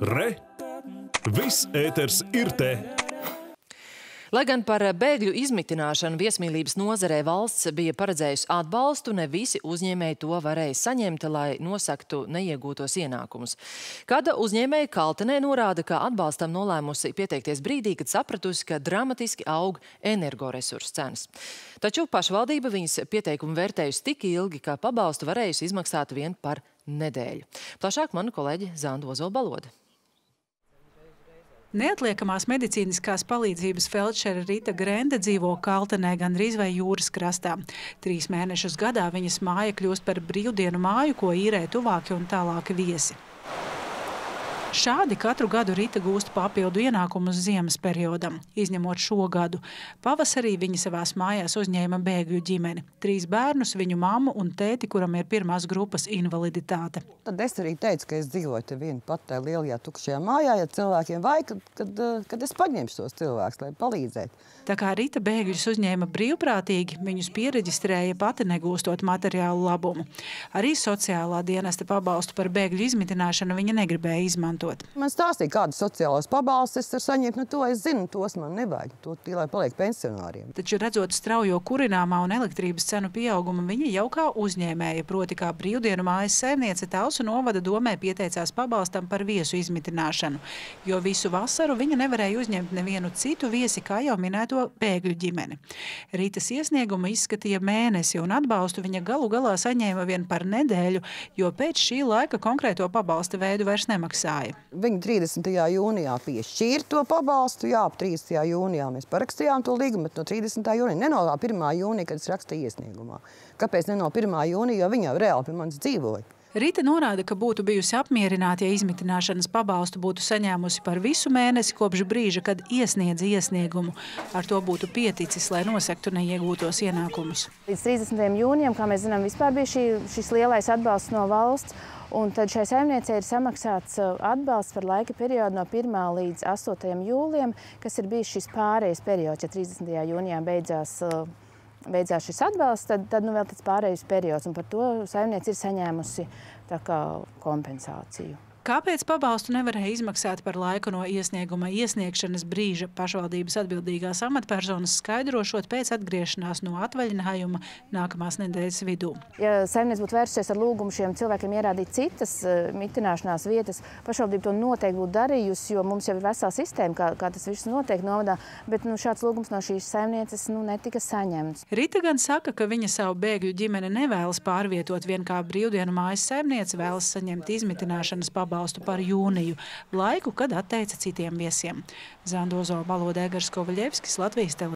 Re! Viss ēters ir te! Lai gan par bēgļu izmitināšanu viesmīlības nozarē valsts bija paredzējusi atbalstu, ne visi uzņēmēji to varēja saņemt, lai nosaktu neiegūtos ienākumus. Kāda uzņēmēja Kaltenē norāda, ka atbalstam nolēmusi pieteikties brīdī, kad sapratusi, ka dramatiski aug energoresursu cenas. Taču pašvaldība viņas pieteikumu vērtējusi tik ilgi, ka pabalstu varējusi izmaksāt vien par nedēļu. Plašāk manu kolēģi Zandu Ozolbaloda. Neatliekamās medicīniskās palīdzības feldšera Rita Grende dzīvo Kaltenē gandrīz vai jūras krastā. Trīs mēnešus gadā viņas māja kļūst par brīvdienu māju, ko īrē tuvāki un tālāki viesi. Šādi katru gadu Rita gūst papildu ienākumus ziemas periodam, izņemot šo gadu. Pavasarī viņa savās mājās uzņēma bēgļu ģimeni. Trīs bērnus, viņu mammu un tēti, kuram ir pirmās grupas invaliditāte. Tad es arī teicu, ka es dzīvoju te vienu pat tajā lielajā tukšajā mājā, ja cilvēkiem vajag, kad, kad, kad es paņemšu tos cilvēkus, lai palīdzētu. Tā kā Rita bēgļus uzņēma brīvprātīgi, viņus piereģistrēja pati negūstot materiālu labumu. Arī sociālā dienesta pabalstu par bēgļu izmitināšanu viņa negribēja izmantot. Man stāstīja, kādas sociālās pabalstus es varu saņemt, nu to es zinu, tos man nevajag, to tīlai paliek pensionāriem. Taču redzot straujo kurināmā un elektrības cenu pieaugumu, viņa jau kā uzņēmēja, proti kā brīvdienu mājas saimniece Tausu novada domē pieteicās pabalstam par viesu izmitināšanu, jo visu vasaru viņa nevarēja uzņemt nevienu citu viesi, kā jau minēto bēgļu ģimeni. Rītas iesniegumu izskatīja mēnesi un atbalstu viņa galu galā saņēma vien par nedēļu, jo pēc šī laika konkrēto pabalsta veidu vairs nemaksāja. Viņi 30. jūnijā piešķīra to pabalstu, jā, 30. jūnijā mēs parakstījām to līgumu, bet no 30. jūnija, ne no 1. jūnija, kad es rakstīju iesniegumā. Kāpēc ne no 1. jūnija, jo viņa reāli pie manis dzīvoja? Rīta norāda, ka būtu bijusi apmierināta, ja izmitināšanas pabalstu būtu saņēmusi par visu mēnesi kopš brīža, kad iesniedza iesniegumu. Ar to būtu pieticis, lai nosektu neiegūtos ienākumus. Līdz 30. jūnijam, kā mēs zinām, vispār bija šī, šis lielais atbalsts no valsts. Un tad šai saimniecei ir samaksāts uh, atbalsts par laika periodu no 1. līdz 8. jūlijam, kas ir bijis šis pārējais periods, ja 30. jūnijā beidzās uh, beidzās šis atbalsts, tad, tad nu, vēl tāds pārējais periods, un par to saimniece ir saņēmusi kā, kompensāciju. Kāpēc pabalstu nevarēja izmaksāt par laiku no iesnieguma iesniegšanas brīža pašvaldības atbildīgās amatpersonas skaidrošot pēc atgriešanās no atvaļinājuma nākamās nedēļas vidū? Ja saimnieks būtu vērsusies ar lūgumu šiem cilvēkiem ierādīt citas uh, mitināšanās vietas, pašvaldība to noteikti būtu darījusi, jo mums jau ir vesela sistēma, kā, kā tas viss notiek novadā, bet nu, šāds lūgums no šīs saimnieces nu, netika saņemts. Rita gan saka, ka viņa savu bēgļu ģimeni nevēlas pārvietot vien kā brīvdienu mājas saimniece, vēlas saņemt izmitināšanas pabalstu pabalstu par jūniju, laiku, kad atteica citiem viesiem. Zandozo Balodēgars Kovaļevskis, Latvijas televīzijas.